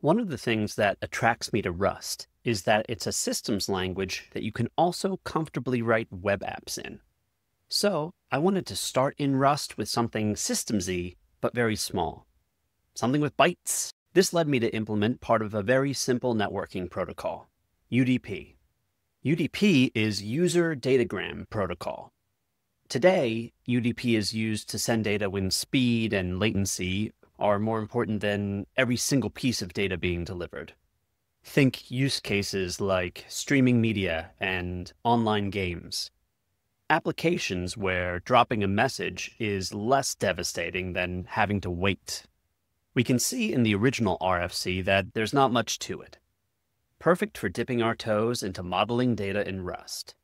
One of the things that attracts me to Rust is that it's a systems language that you can also comfortably write web apps in. So I wanted to start in Rust with something systemsy, but very small. Something with bytes. This led me to implement part of a very simple networking protocol, UDP. UDP is User Datagram Protocol. Today, UDP is used to send data when speed and latency are more important than every single piece of data being delivered. Think use cases like streaming media and online games. Applications where dropping a message is less devastating than having to wait. We can see in the original RFC that there's not much to it. Perfect for dipping our toes into modeling data in Rust.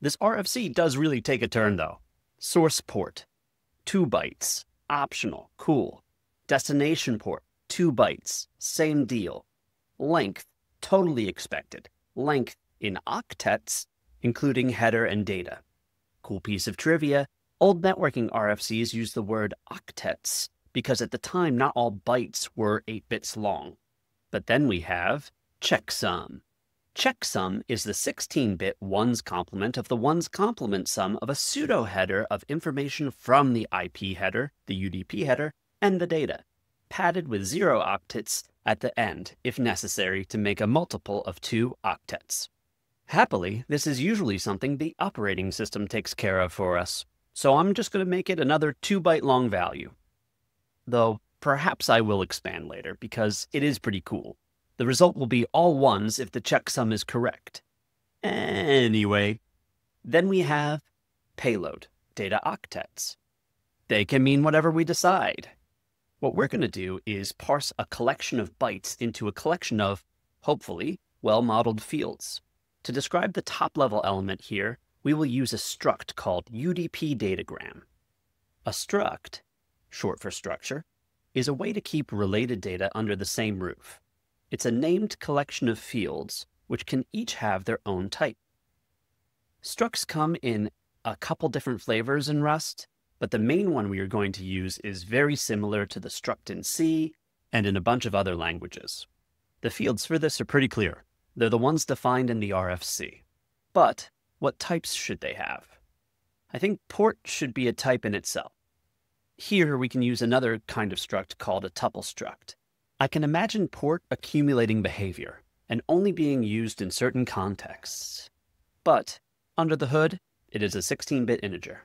This RFC does really take a turn though. Source port, 2 bytes, optional, cool. Destination port, two bytes, same deal. Length, totally expected. Length in octets, including header and data. Cool piece of trivia old networking RFCs use the word octets because at the time not all bytes were 8 bits long. But then we have checksum. Checksum is the 16-bit ones complement of the ones complement sum of a pseudo header of information from the IP header, the UDP header, and the data, padded with zero octets at the end, if necessary, to make a multiple of two octets. Happily, this is usually something the operating system takes care of for us, so I'm just going to make it another 2 byte long value. Though perhaps I will expand later, because it is pretty cool. The result will be all ones if the checksum is correct. Anyway, then we have payload, data octets. They can mean whatever we decide. What we're going to do is parse a collection of bytes into a collection of, hopefully, well-modeled fields. To describe the top-level element here, we will use a struct called UDP datagram. A struct, short for structure, is a way to keep related data under the same roof. It's a named collection of fields, which can each have their own type. Structs come in a couple different flavors in Rust, but the main one we are going to use is very similar to the struct in C and in a bunch of other languages. The fields for this are pretty clear. They're the ones defined in the RFC. But what types should they have? I think port should be a type in itself. Here we can use another kind of struct called a tuple struct. I can imagine port accumulating behavior and only being used in certain contexts. But under the hood, it is a 16-bit integer.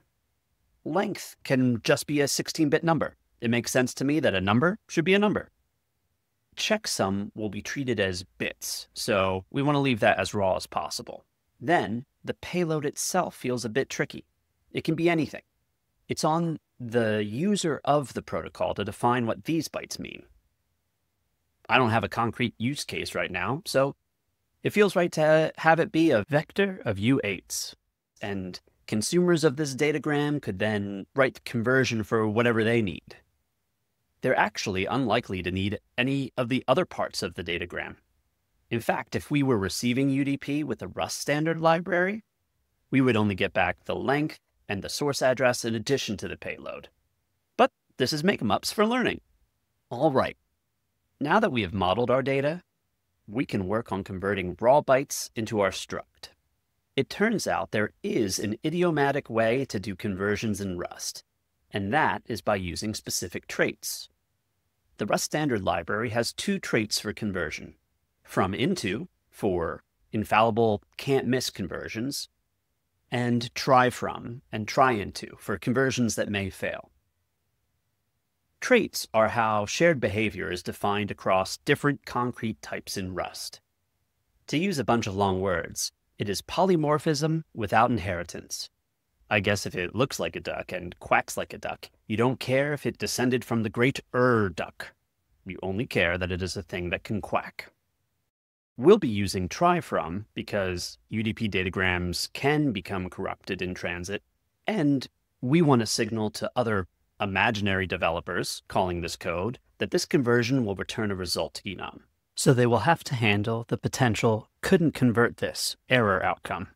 Length can just be a 16-bit number. It makes sense to me that a number should be a number. Checksum will be treated as bits, so we want to leave that as raw as possible. Then, the payload itself feels a bit tricky. It can be anything. It's on the user of the protocol to define what these bytes mean. I don't have a concrete use case right now, so it feels right to have it be a vector of U8s. And consumers of this datagram could then write the conversion for whatever they need. They're actually unlikely to need any of the other parts of the datagram. In fact, if we were receiving UDP with a Rust standard library, we would only get back the length and the source address in addition to the payload. But this is make-em-ups for learning. All right, now that we have modeled our data, we can work on converting raw bytes into our struct. It turns out there is an idiomatic way to do conversions in Rust, and that is by using specific traits. The Rust standard library has two traits for conversion. From into, for infallible can't miss conversions, and try from and try into for conversions that may fail. Traits are how shared behavior is defined across different concrete types in Rust. To use a bunch of long words, it is polymorphism without inheritance. I guess if it looks like a duck and quacks like a duck, you don't care if it descended from the great Ur duck. You only care that it is a thing that can quack. We'll be using try from because UDP datagrams can become corrupted in transit, and we want to signal to other imaginary developers calling this code that this conversion will return a result enum. So they will have to handle the potential couldn't convert this error outcome.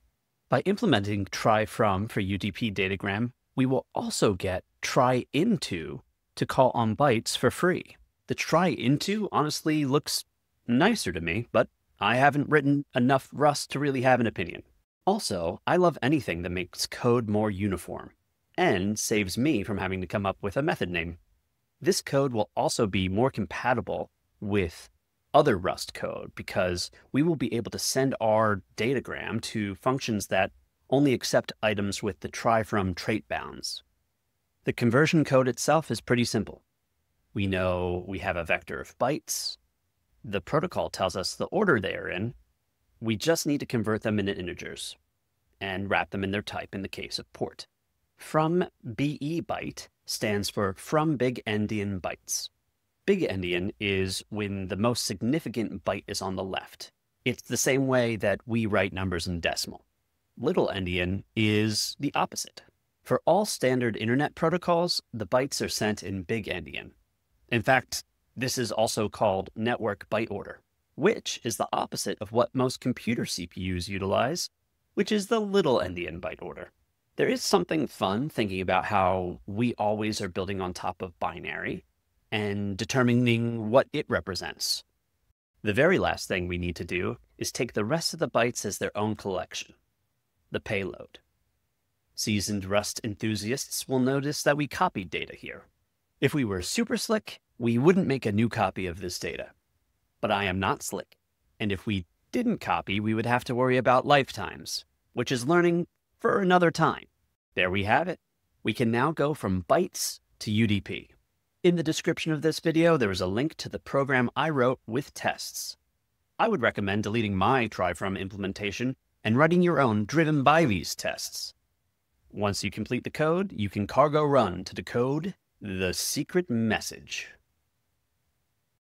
By implementing try from for UDP datagram, we will also get try into to call on bytes for free. The try into honestly looks nicer to me, but I haven't written enough Rust to really have an opinion. Also, I love anything that makes code more uniform and saves me from having to come up with a method name. This code will also be more compatible with other Rust code because we will be able to send our datagram to functions that only accept items with the try from trait bounds. The conversion code itself is pretty simple. We know we have a vector of bytes. The protocol tells us the order they are in. We just need to convert them into integers and wrap them in their type in the case of port. From BE byte stands for from big endian bytes. Big endian is when the most significant byte is on the left. It's the same way that we write numbers in decimal. Little endian is the opposite. For all standard internet protocols, the bytes are sent in big endian. In fact, this is also called network byte order, which is the opposite of what most computer CPUs utilize, which is the little endian byte order. There is something fun thinking about how we always are building on top of binary and determining what it represents. The very last thing we need to do is take the rest of the bytes as their own collection, the payload. Seasoned Rust enthusiasts will notice that we copied data here. If we were super slick, we wouldn't make a new copy of this data. But I am not slick, and if we didn't copy, we would have to worry about lifetimes, which is learning for another time. There we have it. We can now go from bytes to UDP. In the description of this video, there is a link to the program I wrote with tests. I would recommend deleting my try from implementation and writing your own driven by these tests. Once you complete the code, you can cargo run to decode the secret message.